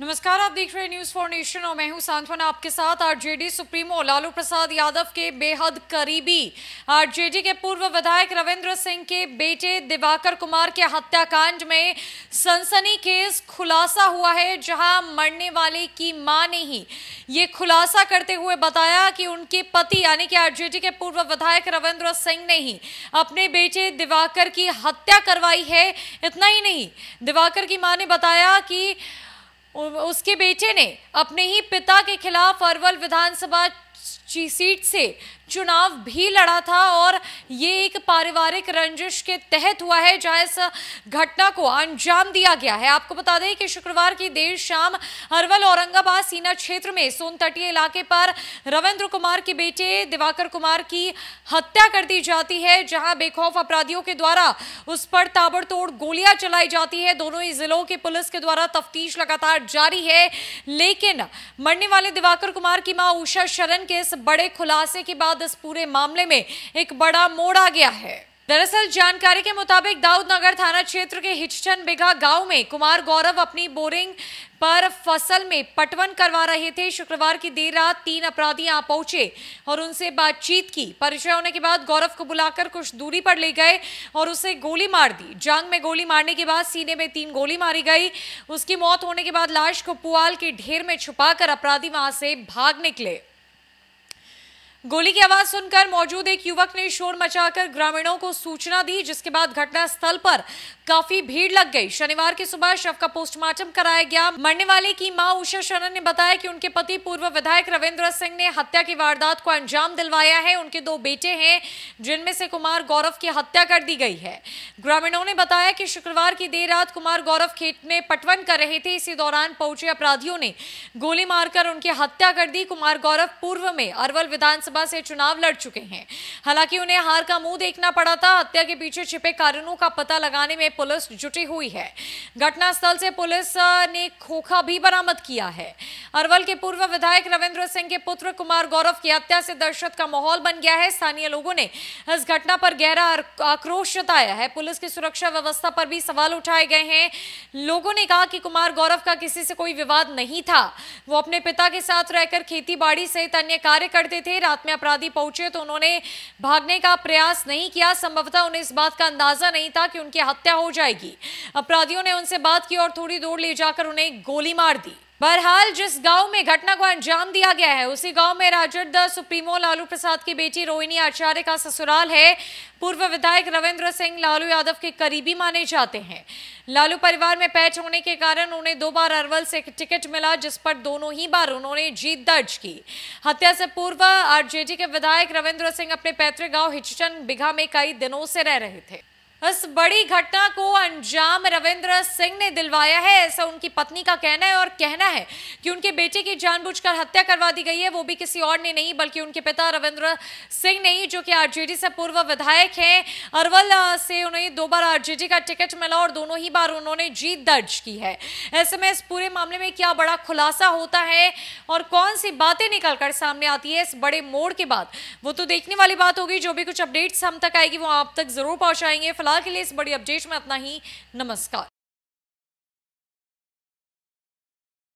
नमस्कार, आप देख रहे हैं न्यूज़ फॉर नेशन और मैं हूँ सांत्वना आपके साथ। आरजेडी सुप्रीमो लालू प्रसाद यादव के बेहद करीबी। आरजेडी के पूर्व विधायक रविंद्र सिंह के बेटे दिवाकर कुमार के हत्याकांड में सनसनी केस खुलासा हुआ है, जहाँ मरने वाले की माँ ने ही ये खुलासा करते हुए बताया कि उनके पति, यानी कि आरजेडी के पूर्व विधायक रविंद्र सिंह ने ही अपने बेटे दिवाकर की हत्या करवाई है। इतना ही नहीं, दिवाकर की माँ ने बताया कि उसके बेटे ने अपने ही पिता के खिलाफ अरवल विधानसभा सीट से चुनाव भी लड़ा था और ये एक पारिवारिक रंजिश के तहत हुआ है जहाँ इस घटना को अंजाम दिया गया है। आपको बता दें कि शुक्रवार की देर शाम अरवल औरंगाबाद सीना क्षेत्र में सोन तटीय इलाके पर रविंद्र कुमार के बेटे दिवाकर कुमार की हत्या कर दी जाती है, जहाँ बेखौफ अपराधियों के द्वारा उस पर ताबड़तोड़ गोलियाँ चलाई जाती है। दोनों ही जिलों की पुलिस के द्वारा तफ्तीश लगातार जारी है, लेकिन मरने वाले दिवाकर कुमार की माँ उषा शरण के इस बड़े खुलासे के बाद इस पूरे मामले में एक बड़ा मोड़ आ गया है। दरअसल जानकारी के मुताबिक दाऊदनगर थाना क्षेत्र के हिचचन बिघा गाँव में कुमार गौरव अपनी बोरिंग पर फ़सल में पटवन करवा रहे थे। शुक्रवार की देर रात तीन अपराधी यहाँ पहुँचे और उनसे बातचीत की। परिचय होने के बाद गौरव को बुलाकर कुछ दूरी पर ले गए और उसे गोली मार दी। जांग में गोली मारने के बाद सीने में तीन गोली मारी गई। उसकी मौत होने के बाद लाश को पुआल के ढेर में छुपाकर अपराधी वहाँ से भाग निकले। गोली की आवाज़ सुनकर मौजूद एक युवक ने शोर मचाकर ग्रामीणों को सूचना दी, जिसके बाद घटनास्थल पर काफ़ी भीड़ लग गई। शनिवार की सुबह शव का पोस्टमार्टम कराया गया। मरने वाले की माँ उषा शरण ने बताया कि उनके पति पूर्व विधायक रविंद्र सिंह ने हत्या की वारदात को अंजाम दिलवाया है। उनके दो बेटे हैं, जिनमें से कुमार गौरव की हत्या कर दी गई है। ग्रामीणों ने बताया कि शुक्रवार की देर रात कुमार गौरव खेत में पटवन कर रहे थे। इसी दौरान पहुँचे अपराधियों ने गोली मारकर उनकी हत्या कर दी। कुमार गौरव पूर्व में अरवल विधानसभा विधानसभा से चुनाव लड़ चुके हैं। हालाँकि उन्हें हार का मुँह देखना पड़ा था। हत्या के पीछे छिपे कारणों का पता लगाने में पुलिस जुटी हुई है। घटनास्थल से पुलिस ने खोखा भी बरामद किया है। अरवल के पूर्व विधायक रविंद्र सिंह के पुत्र कुमार गौरव की हत्या से दहशत का माहौल बन गया है। स्थानीय लोगों ने इस घटना पर गहरा आक्रोश जताया है। पुलिस की सुरक्षा व्यवस्था पर भी सवाल उठाए गए हैं। लोगों ने कहा कि कुमार गौरव का किसी से कोई विवाद नहीं था। वो अपने पिता के साथ रहकर खेती बाड़ी सहित अन्य कार्य करते थे। रात में अपराधी पहुँचे तो उन्होंने भागने का प्रयास नहीं किया। संभवतः उन्हें इस बात का अंदाज़ा नहीं था कि उनकी हत्या हो जाएगी। अपराधियों ने उनसे बात की और थोड़ी दूर ले जाकर उन्हें गोली मार दी। बहरहाल जिस गाँव में घटना को अंजाम दिया गया है, उसी गाँव में राजद सुप्रीमो लालू प्रसाद की बेटी रोहिणी आचार्य का ससुराल है। पूर्व विधायक रविंद्र सिंह लालू यादव के करीबी माने जाते हैं। लालू परिवार में पैच होने के कारण उन्हें दो बार अरवल से एक टिकट मिला, जिस पर दोनों ही बार उन्होंने जीत दर्ज की। हत्या से पूर्व आरजेडी के विधायक रविंद्र सिंह अपने पैतृक गाँव हिचचन बिघा में कई दिनों से रह रहे थे। इस बड़ी घटना को अंजाम रविंद्र सिंह ने दिलवाया है, ऐसा उनकी पत्नी का कहना है और कहना है कि उनके बेटे की जानबूझकर हत्या करवा दी गई है। वो भी किसी और ने नहीं, बल्कि उनके पिता रविंद्र सिंह ने ही, जो कि आरजेडी से पूर्व विधायक हैं, अरवल से उन्हें दो बार आरजेडी का टिकट मिला और दोनों ही बार उन्होंने जीत दर्ज की है। ऐसे में इस पूरे मामले में क्या बड़ा खुलासा होता है और कौन सी बातें निकलकर सामने आती है इस बड़े मोड़ के बाद? वो तो देखने वाली बात होगी, जो भी कुछ अपडेट्स हम तक आएगी वो आप तक ज़रूर पहुंचाएँगे। फ़िलहाल के लिए इस बड़ी अपडेट में अपना ही नमस्कार।